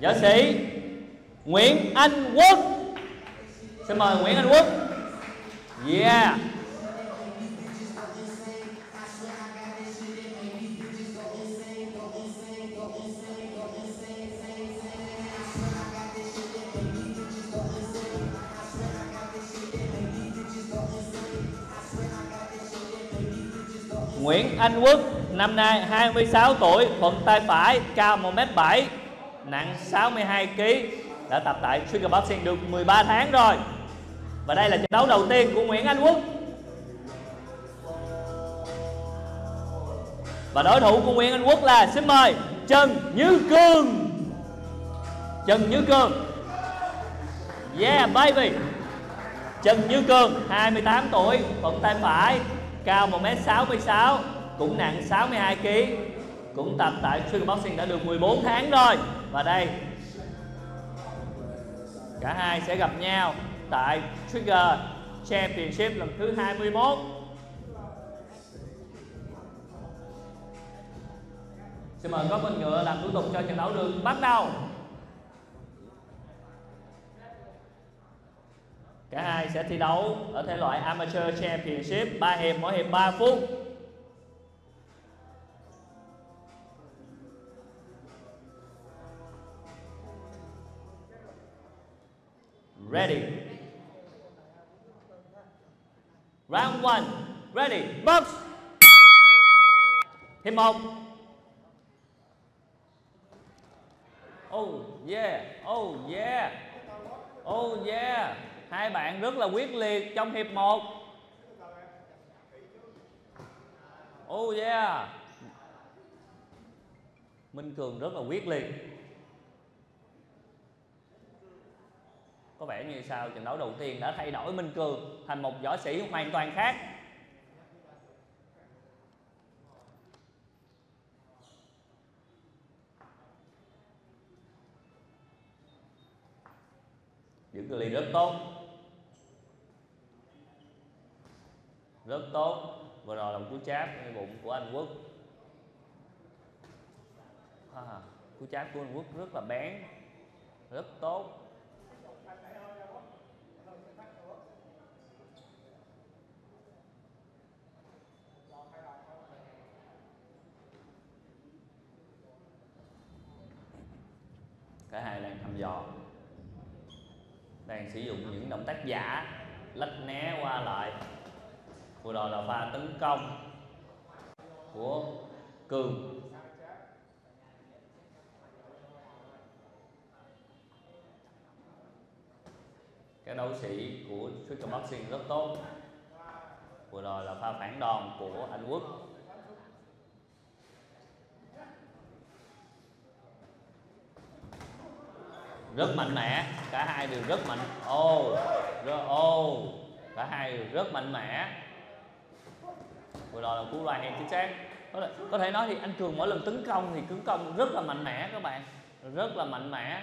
võ sĩ Nguyễn Anh Quốc. Xin mời Nguyễn Anh Quốc. Yeah. Nguyễn Anh Quốc, năm nay 26 tuổi thuận tay phải, cao 1m7 nặng 62 kg đã tập tại Sugar Boxing được 13 tháng rồi. Và đây là trận đấu đầu tiên của Nguyễn Anh Quốc. Và đối thủ của Nguyễn Anh Quốc là, xin mời, Trần Như Cường. Trần Như Cường. Yeah, baby. Trần Như Cường 28 tuổi thuận tay phải, cao 1m66 cũng nặng 62 kg cũng tập tại Sugar Boxing đã được 14 tháng rồi và đây, cả hai sẽ gặp nhau tại Trigger Championship lần thứ 21 Xin mời các bên ngựa làm thủ tục cho trận đấu được bắt đầu. Cả hai sẽ thi đấu ở thể loại Amateur Championship 3 hiệp, mỗi hiệp 3 phút. Ready? Box. Hiệp một. Oh yeah. Oh yeah. Oh yeah. Hai bạn rất là quyết liệt trong hiệp 1 Oh yeah. Minh Cường rất là quyết liệt. Có vẻ như sao trận đấu đầu tiên đã thay đổi Minh Cường thành một võ sĩ hoàn toàn khác. Lì rất tốt. Rất tốt. Vừa rồi là một chú cháp ngay bụng của anh quốc. À, chú cháp của anh quốc rất là bén. Rất tốt. Cả hai đang thăm dò đang sử dụng những động tác giả, lách né qua lại. Vừa rồi là pha tấn công của cường. Các đấu sĩ của Super Boxing rất tốt. Vừa rồi là pha phản đòn của anh Quốc. Rất mạnh mẽ. Cả hai đều rất mạnh. Ô oh, rất ô cả hai đều rất mạnh mẽ. Vừa rồi là cú loài hẹn chính xác. Có thể, có thể nói thì anh cường mỗi lần tấn công thì tấn công rất là mạnh mẽ các bạn. Rất là mạnh mẽ.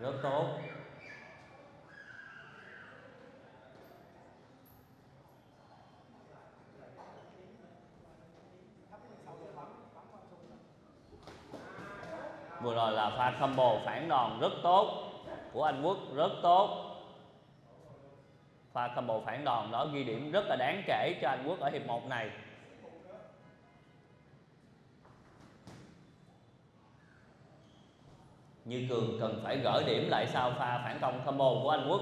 Rất tốt vừa rồi là pha combo phản đòn rất tốt của anh Quốc, rất tốt. Pha combo phản đòn đó ghi điểm rất là đáng kể cho anh Quốc ở hiệp 1 này. Như Cường cần phải gỡ điểm lại sau pha phản công combo của anh Quốc.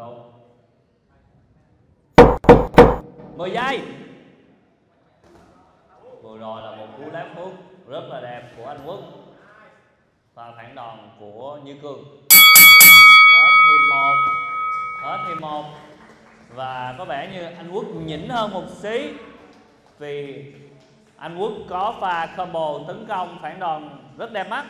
Tốt. 10 giây. Vừa rồi là một cú lát hook rất là đẹp của anh Quốc. Và phản đòn của Như Cường. Hết hiệp 1 Hết hiệp 1 Và có vẻ như anh Quốc nhỉnh hơn một xí Vì anh Quốc có pha combo tấn công phản đòn rất đẹp mắt.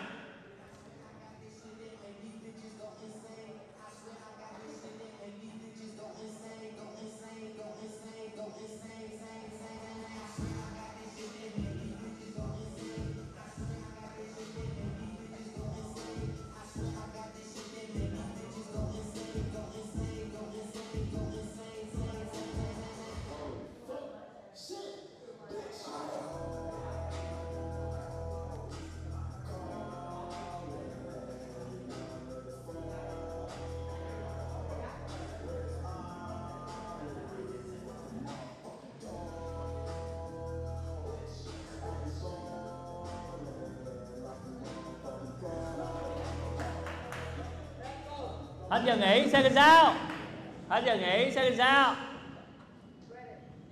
Hết giờ nghỉ second sao? hết giờ nghỉ second sao?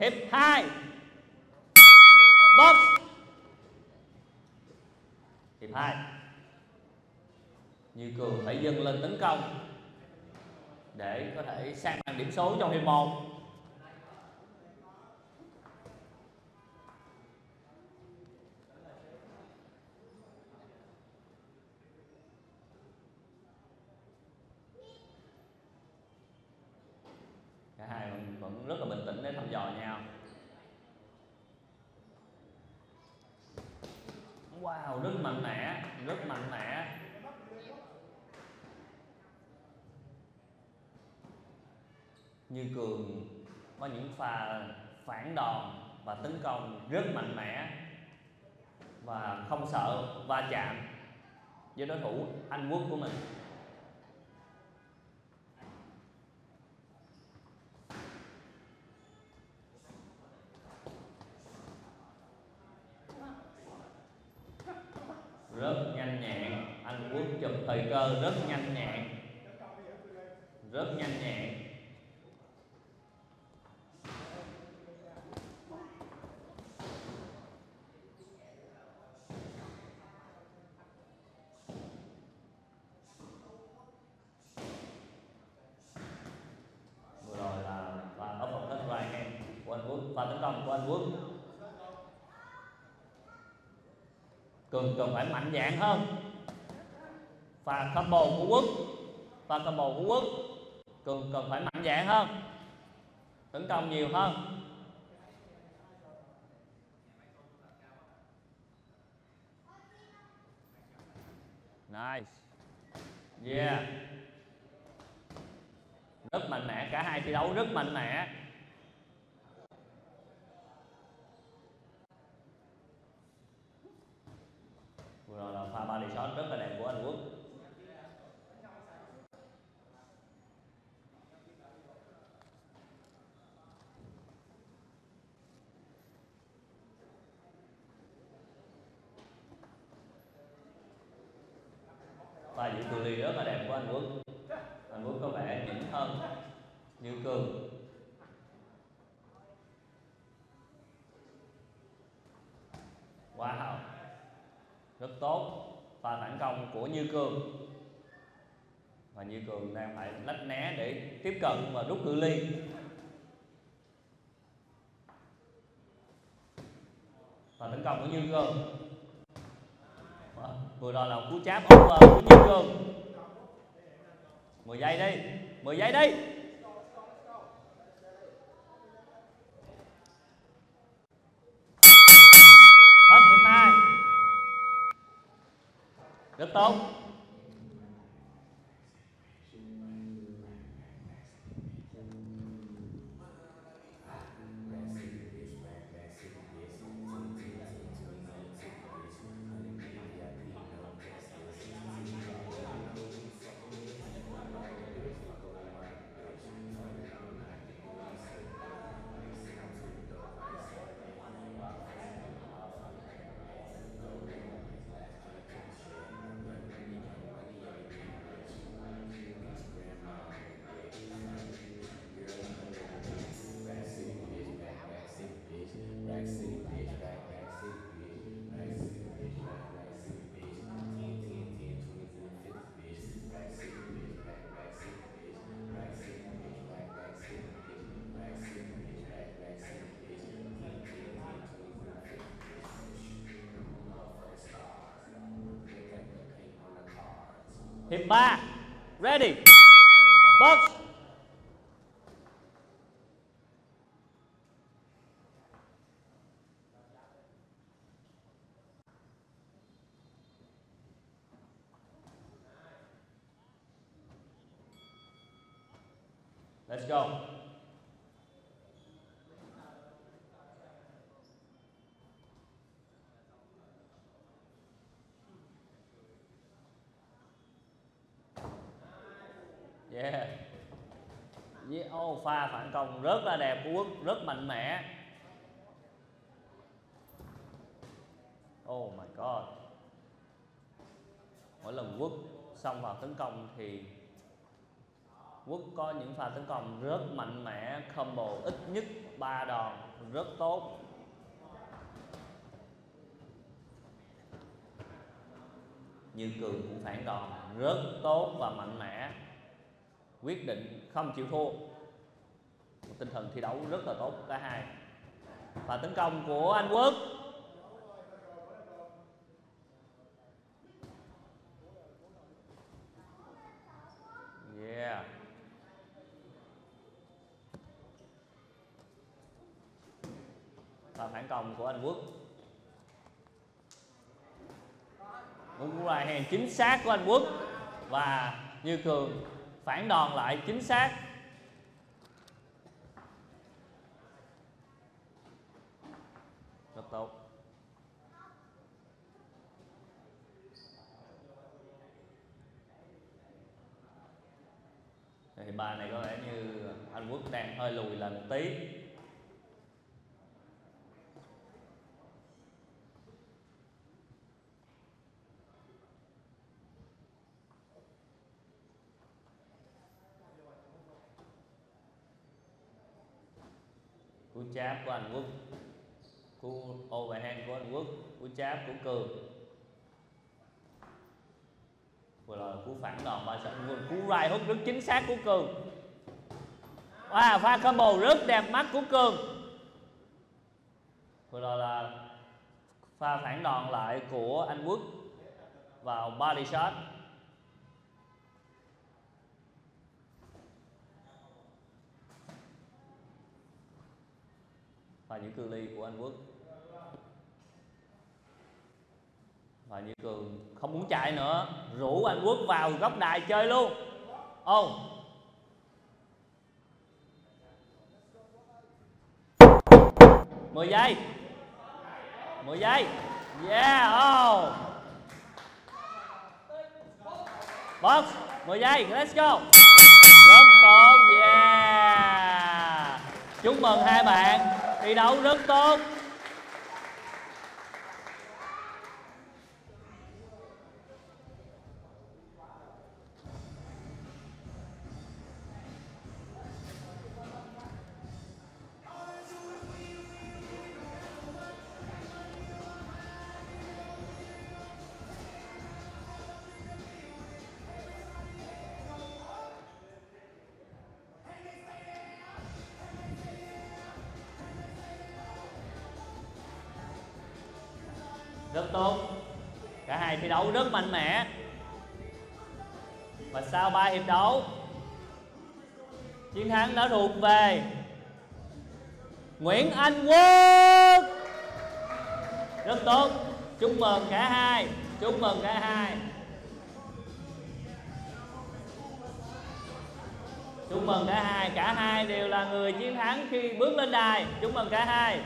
hiệp 2 box hiệp 2 Như Cường phải dâng lên tấn công để có thể sang bằng điểm số trong hiệp 1 cả hai vẫn, rất là bình tĩnh để thăm dò nhau. Wow rất mạnh mẽ rất mạnh mẽ. Như cường có những pha phản đòn và tấn công rất mạnh mẽ và không sợ va chạm với đối thủ anh quốc của mình rất nhanh nhẹn anh quốc chụp thời cơ rất nhanh nhẹn rất nhanh nhẹn vừa rồi là pha ốp một hết right hand của anh quốc pha của quốc cường cần phải mạnh dạng hơn. Và combo của quốc và combo của quốc cường cần phải mạnh dạng hơn. Tấn công nhiều hơn. Nice. Yeah. Rất mạnh mẽ, cả hai thi đấu rất mạnh mẽ vừa rồi là pha body shot rất là đẹp của anh quốc. Pha giữ cự ly rất là đẹp của anh quốc. Anh quốc có vẻ nhỉnh hơn như cường wow rất tốt pha phản công của như Cường và Như Cường đang phải lách né để tiếp cận và rút cự ly. Và tấn công của Như Cường vừa rồi là một cú cháp ờ, của Như Cường 10 giây đi 10 giây đi. Rất hiệp 3 ready box Let's go. Yeah. Pha phản công rất là đẹp của Quốc, rất mạnh mẽ. Oh my god. Mỗi lần Quốc xông vào tấn công thì Quốc có những pha tấn công rất mạnh mẽ combo ít nhất 3 đòn rất tốt Như Cường cũng phản đòn rất tốt và mạnh mẽ Quyết định không chịu thua tinh thần thi đấu rất là tốt, cả hai. Và tấn công của Anh Quốc. Yeah. Và phản công của Anh Quốc. Một cú hàng chính xác của anh Quốc. Và Như Cường phản đòn lại chính xác. Rất tốt. Thì bài này có vẻ như anh Quốc đang hơi lùi lại một tí. Cú cháp của anh Quốc cú overhand của anh Quốc cú cháp của Cường vừa rồi cú phản đòn ba sân vừa cú right hook rất chính xác của Cường wow, pha combo rất đẹp mắt của Cường vừa rồi là pha phản đòn lại của anh Quốc vào body shot. Và những cự ly của anh Quốc. Và như cường không muốn chạy nữa, rủ anh Quốc vào góc đài chơi luôn. Ô oh. mười giây. Mười giây. Yeah oh box, mười giây, let's go. Rất tốt, yeah. Chúc mừng hai bạn thi đấu rất tốt. Rất tốt. Cả hai thi đấu rất mạnh mẽ. Và sau ba hiệp đấu, chiến thắng đã thuộc về Nguyễn Anh Quốc. Rất tốt. Chúc mừng cả hai. Chúc mừng cả hai. Chúc mừng cả hai. Cả hai đều là người chiến thắng khi bước lên đài. Chúc mừng cả hai.